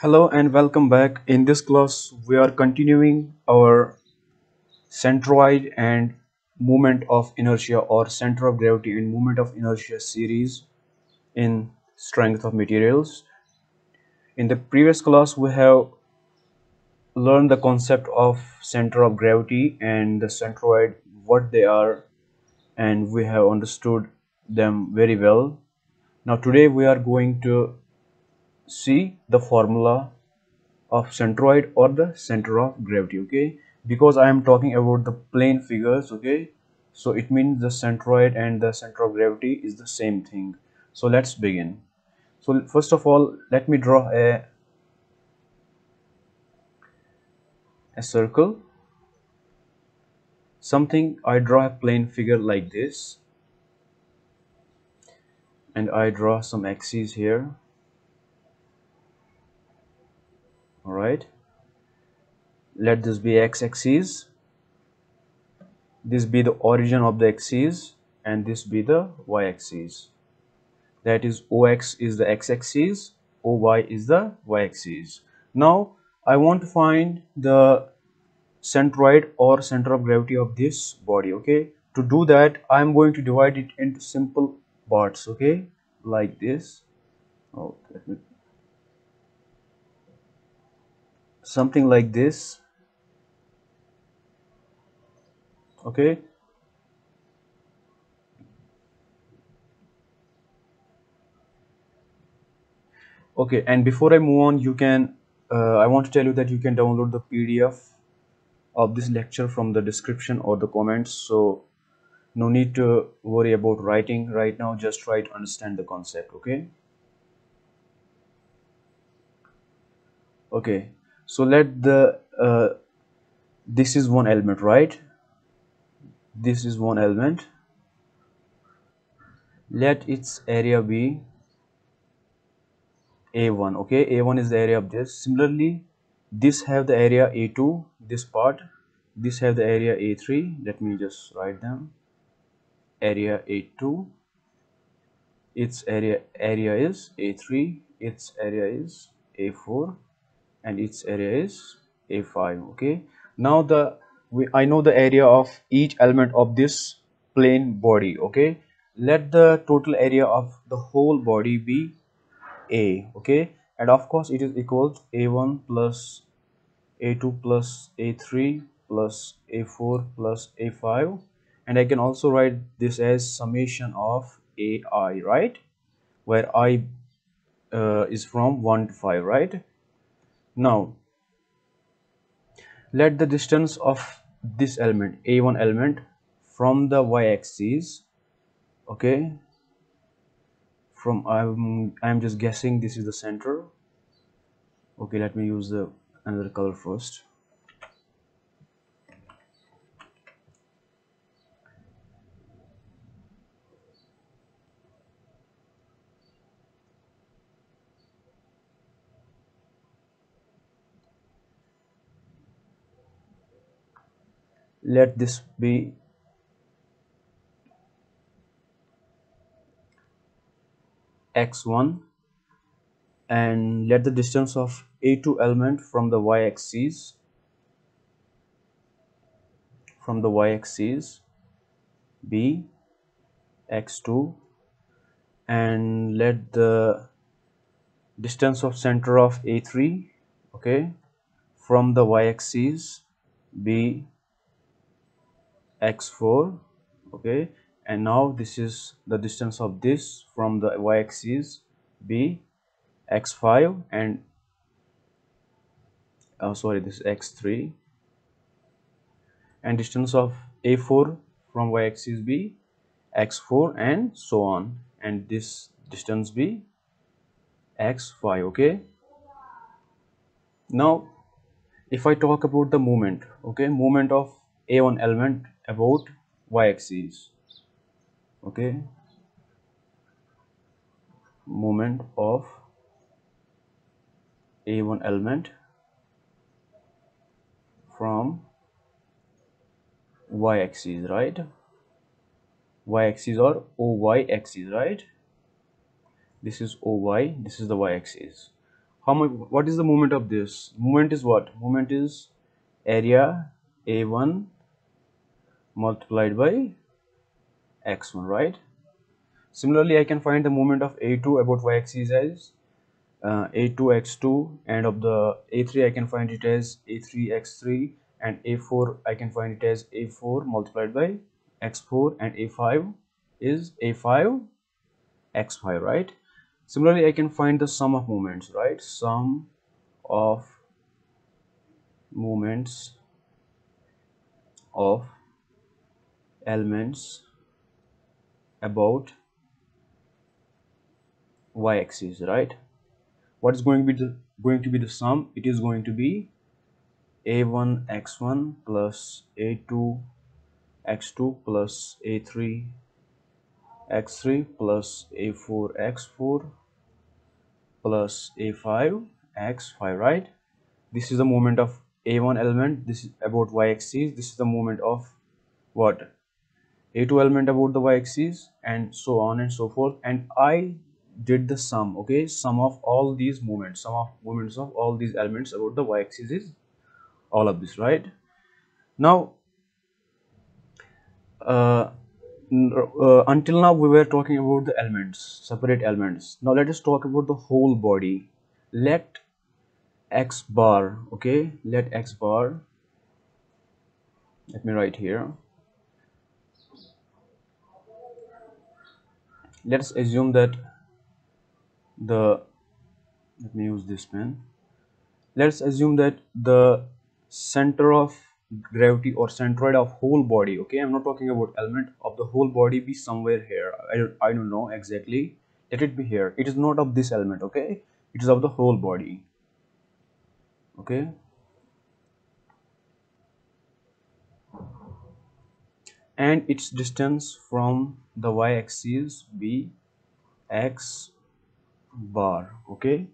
Hello and welcome back. In this class, we are continuing our centroid and moment of inertia or center of gravity and moment of inertia series in strength of materials. In the previous class, we have learned the concept of center of gravity and the centroid, what they are, and we have understood them very well. Now today we are going to see the formula of centroid or the center of gravity okay? Because i am talking about the plane figures okay? So it means the centroid and the center of gravity is the same thing. So let's begin. So first of all let me draw a a circle. Something i draw a plane figure like this. And i draw some axes here all right. Let this be x-axis this be the origin of the axis and this be the y-axis that is ox is the x-axis oy is the y-axis now i want to find the centroid or center of gravity of this body okay? To do that i am going to divide it into simple parts okay? Like this. Oh let me something like this. Okay. Okay and before i move on you can uh, i want to tell you that you can download the pdf of this lecture from the description or the comments so no need to worry about writing right now just try to understand the concept okay? Okay so let the uh, this is one element right? This is one element. Let its area be a1 okay? A1 is the area of this. Similarly this have the area a2 this part. This have the area a3 let me just write them. Area a2 its area area is a3 its area is a4 and its area is a5 okay? Now the we, i know the area of each element of this plane body okay? Let the total area of the whole body be a okay? And of course it is equal to a1 plus a2 plus a3 plus a4 plus a5 and i can also write this as summation of ai right? Where i uh, is from 1 to 5 right now let the distance of this element a1 element from the y-axis okay? From I'm, I'm just guessing this is the center. Okay let me use the another color first let this be x1 and let the distance of a2 element from the y-axis from the y-axis be x2 and let the distance of center of a3 okay from the y-axis be x4 okay? And now this is the distance of this from the y-axis be x5 and oh sorry this is x3 and distance of a4 from y-axis be x4 and so on. And this distance be x5 okay? Now if i talk about the moment okay? Moment of a1 element about y-axis okay. Moment of a1 element from y-axis right? Y-axis or oy axis right? This is oy this is the y-axis how much what is the moment of this? Moment is what? Moment is area a1 multiplied by x1 right? Similarly i can find the moment of a2 about y-axis as uh, a2 x2 and of the a3 i can find it as a3 x3 and a4 i can find it as a4 multiplied by x4 and a5 is a5 x5 right? Similarly i can find the sum of moments right? Sum of moments of elements about y-axis right? What is going to be the going to be the sum? It is going to be a1 x1 plus a2 x2 plus a3 x3 plus a4 x4 plus a5 x5 right? This is the moment of a1 element. This is about y-axis. This is the moment of what a2 element about the y-axis and so on and so forth. And i did the sum okay? Sum of all these moments sum of moments of all these elements about the y-axis is all of this right? Now uh, uh, until now we were talking about the elements separate elements. Now let us talk about the whole body. Let x bar okay? Let x bar let me write here let's assume that the let me use this pen. Let's assume that the center of gravity or centroid of whole body okay i'm not talking about element of the whole body be somewhere here. I, I don't know exactly. Let it be here. It is not of this element okay? It is of the whole body okay and its distance from the y-axis be x bar okay?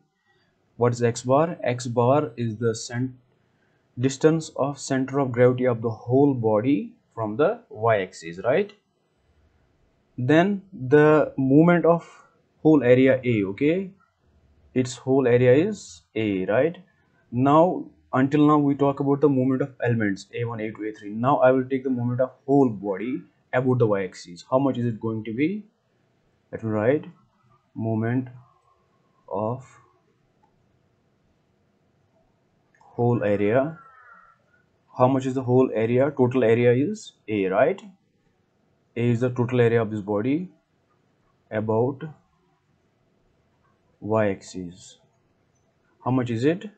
What is x bar? X bar is the distance of center of gravity of the whole body from the y-axis right? Then the moment of whole area a okay? Its whole area is a right? Now until now we talk about the moment of elements a1 a2 a3 now i will take the moment of whole body about the y-axis. How much is it going to be? Let me write moment of whole area. How much is the whole area? Total area is a right? A is the total area of this body about y-axis. How much is it?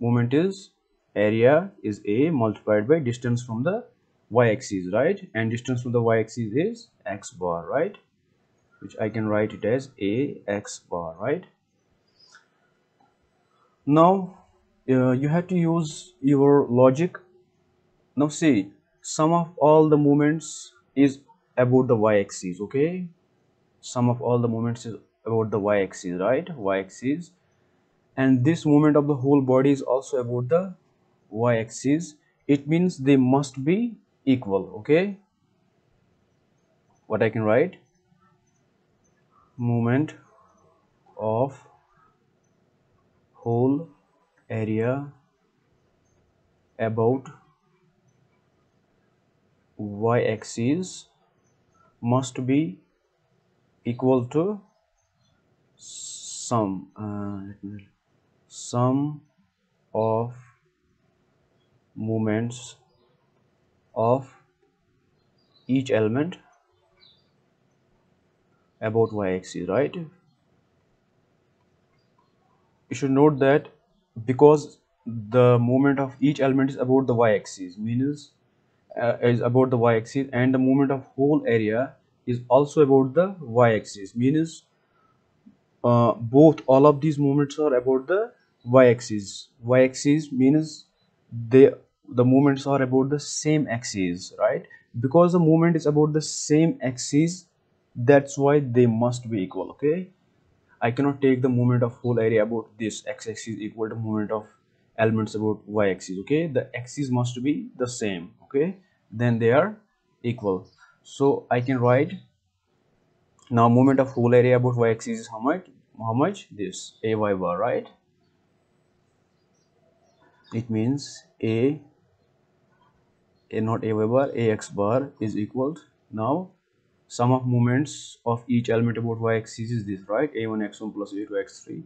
Moment is area is a multiplied by distance from the y-axis right? And distance from the y-axis is x bar right? Which I can write it as a x bar right? Now uh, you have to use your logic. Now see sum of all the moments is about the y-axis okay? Sum of all the moments is about the y-axis right? Y-axis and this moment of the whole body is also about the y-axis it means they must be equal okay? What I can write? Moment of whole area about y-axis must be equal to sum uh, sum of moments of each element about y-axis right? You should note that because the moment of each element is about the y-axis means uh, is about the y-axis and the moment of whole area is also about the y-axis means uh, both all of these moments are about the y-axis. Y-axis means they the moments are about the same axis right? Because the moment is about the same axis that's why they must be equal okay? I cannot take the moment of whole area about this x-axis equal to moment of elements about y-axis okay? The axis must be the same okay? Then they are equal. So i can write now moment of whole area about y-axis is how much? How much? This ay bar right it means a a not a bar a x bar is equal now sum of moments of each element about y axis is this right? A1 x1 plus a2 x3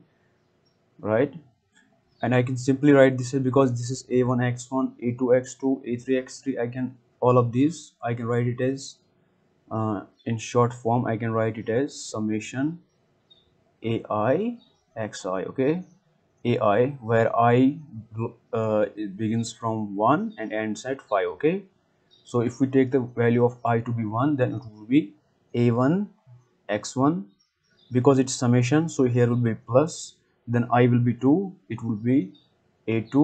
right? And i can simply write this because this is a1 x1 a2 x2 a3 x3 i can all of these i can write it as uh, in short form i can write it as summation ai xi okay ai where i uh, begins from 1 and ends at 5 okay? So if we take the value of i to be 1 then it will be a1 x1 because it's summation so here will be plus then i will be 2 it will be a2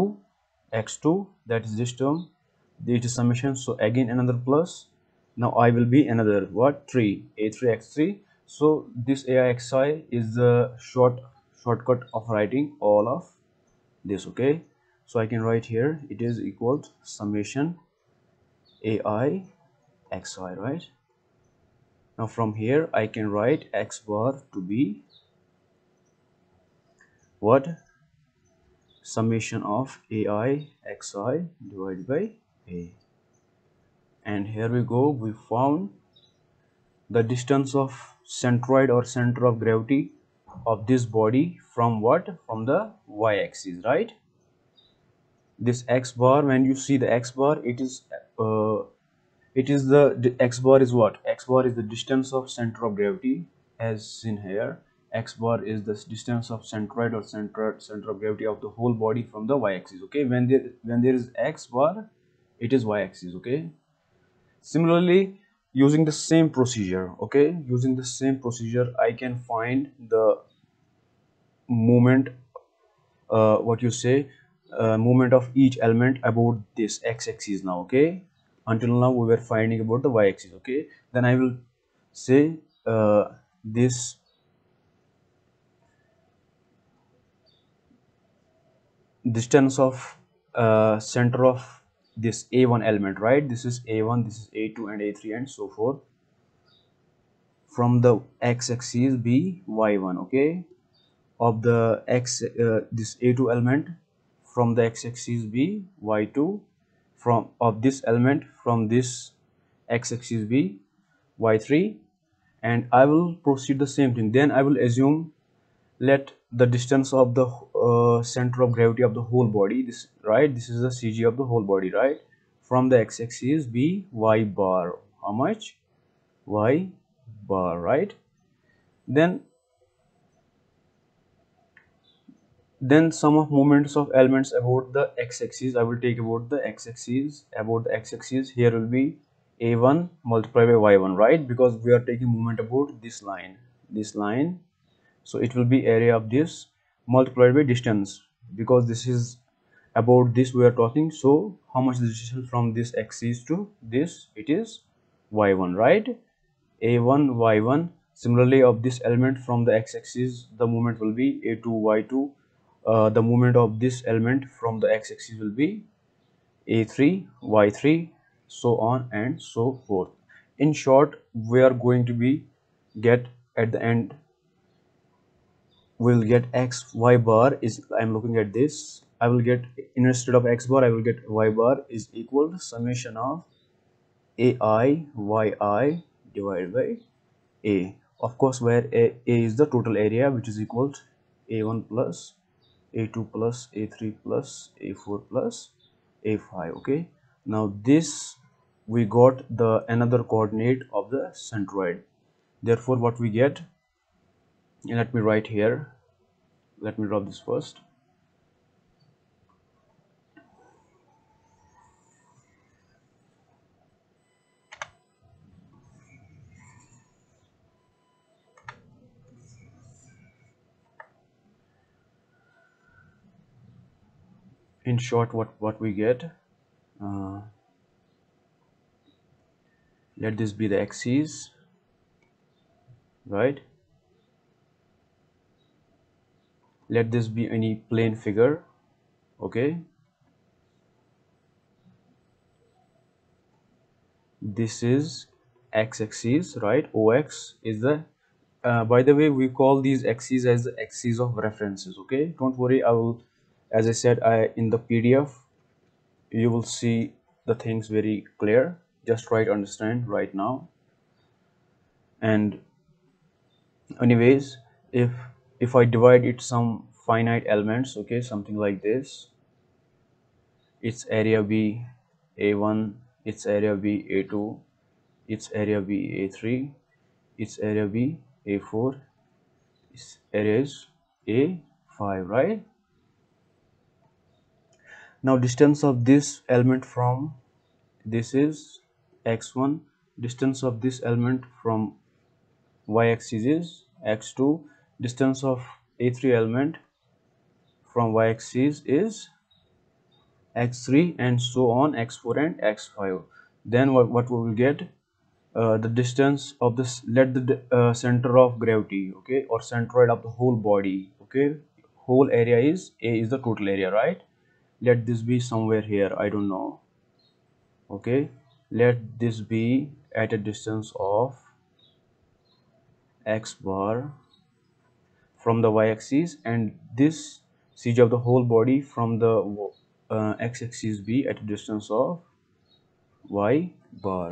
x2 that is this term it is summation so again another plus now i will be another what? 3 a3 x3 so this aixi is the short shortcut of writing all of this okay? So i can write here it is equal to summation ai xi right? Now from here i can write x bar to be what? Summation of ai xi divided by a. And here we go we found the distance of centroid or center of gravity of this body from what? From the y-axis right? This x bar when you see the x bar it is uh, it is the, the x bar is what? X bar is the distance of center of gravity as seen here. X bar is the distance of centroid or center center of gravity of the whole body from the y-axis okay? When there when there is x bar it is y-axis okay? Similarly using the same procedure okay? Using the same procedure i can find the moment uh, what you say uh, movement of each element about this x-axis now okay? Until now we were finding about the y-axis okay? Then i will say uh, this distance of uh, center of this a1 element right? This is a1 this is a2 and a3 and so forth from the x-axis be y1 okay? Of the x uh, this a2 element from the x-axis be y2 from of this element from this x-axis be y3 and i will proceed the same thing. Then i will assume let the distance of the uh, center of gravity of the whole body this right this is the cg of the whole body right from the x-axis be y bar how much? Y bar right? Then then sum of moments of elements about the x-axis i will take about the x-axis about the x-axis here will be a1 multiplied by y1 right because we are taking moment about this line this line so it will be area of this multiplied by distance. Because this is about this we are talking so how much the distance from this axis to this it is y1 right? a1 y1 similarly of this element from the x-axis the moment will be a2 y2 uh, the moment of this element from the x-axis will be a3 y3 so on and so forth. In short we are going to be get at the end will get x y bar is i'm looking at this. I will get instead of x bar i will get y bar is equal to summation of ai yi divided by a. Of course where a, a is the total area which is equal to a1 plus a2 plus a3 plus a4 plus a5 okay? Now this we got the another coordinate of the centroid. Therefore what we get let me write here. Let me drop this first. In short what what we get uh, let this be the axis right let this be any plane figure okay? This is x-axis right? Ox is the uh, by the way we call these axes as the axes of references okay? Don't worry i will as I said I in the PDF you will see the things very clear. Just try to understand right now. And anyways if if I divide it some finite elements okay something like this its area be a1 its area be a2 its area be a3 its area be a4 its area is a5 right? Now distance of this element from this is x1 distance of this element from y-axis is x2 distance of a3 element from y-axis is x3 and so on x4 and x5 then what, what we will get? Uh, the distance of this let the uh, center of gravity okay or centroid of the whole body okay. Whole area is a is the total area right? Let this be somewhere here i don't know okay. Let this be at a distance of x bar from the y-axis and this cg of the whole body from the uh, x-axis be at a distance of y bar.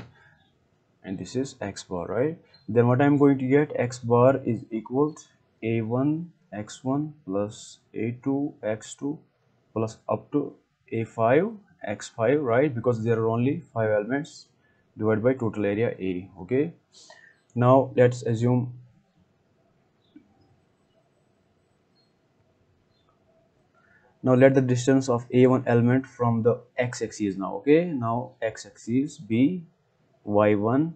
And this is x bar right? Then what i'm going to get? X bar is equal to a1 x1 plus a2 x2 plus up to a5 x5 right? Because there are only five elements divided by total area a okay? Now let's assume now let the distance of a1 element from the x-axis now okay? Now x-axis be y1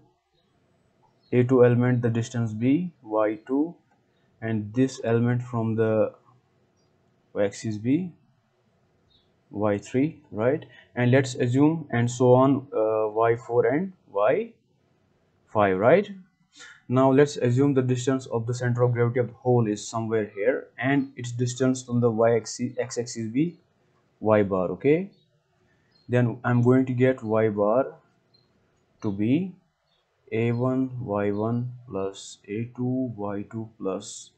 a2 element the distance be y2 and this element from the y-axis be y3 right? And let's assume and so on uh, y4 and y5 right now let's assume the distance of the center of gravity of the whole is somewhere here and its distance from the y-axis x-axis be y bar okay? Then i'm going to get y bar to be a1 y1 plus a2 y2 plus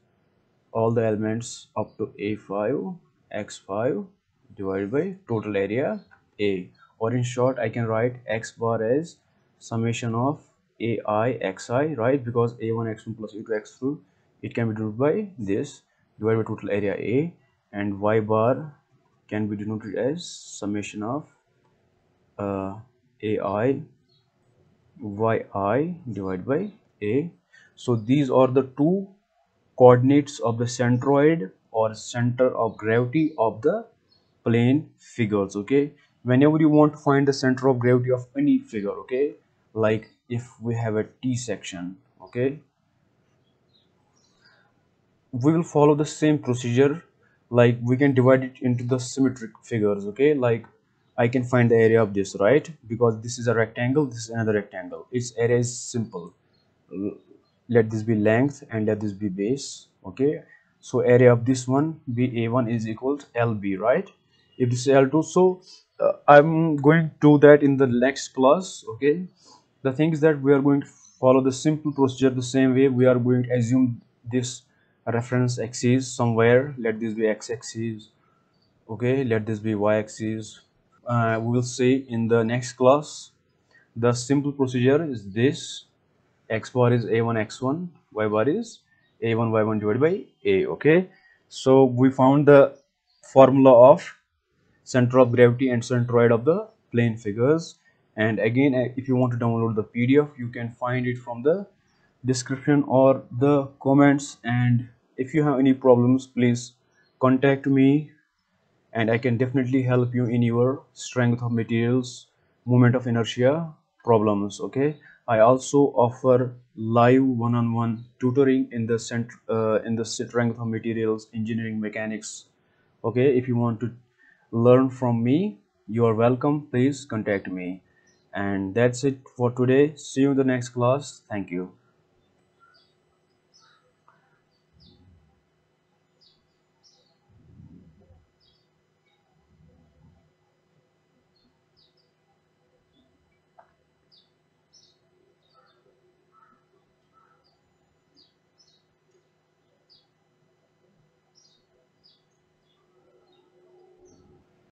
all the elements up to a5 x5 divided by total area a. Or in short i can write x bar as summation of ai xi right? Because a1 x1 plus a2 x2 it can be denoted by this divided by total area a and y bar can be denoted as summation of uh, ai yi divided by a. So these are the two coordinates of the centroid or center of gravity of the plane figures okay? Whenever you want to find the center of gravity of any figure okay? Like if we have a T section okay? We will follow the same procedure like we can divide it into the symmetric figures okay? Like I can find the area of this right? Because this is a rectangle this is another rectangle. Its area is simple. Let this be length and let this be base okay? So area of this one be a1 is equal to lb right? If this is l2 so uh, i'm going to do that in the next class okay the thing is that we are going to follow the simple procedure the same way we are going to assume this reference axis somewhere. Let this be x-axis okay? Let this be y-axis uh, we will see in the next class the simple procedure is this. X bar is a1 x1 y bar is a1 y1 divided by a okay? So we found the formula of center of gravity and centroid of the plane figures and again uh, if you want to download the pdf you can find it from the description or the comments. And if you have any problems please contact me. And i can definitely help you in your strength of materials moment of inertia problems okay? I also offer live one-on-one -on -one tutoring in the center uh, in the strength of materials engineering mechanics okay? If you want to learn from me you are welcome. Please contact me and that's it for today. See you in the next class. Thank you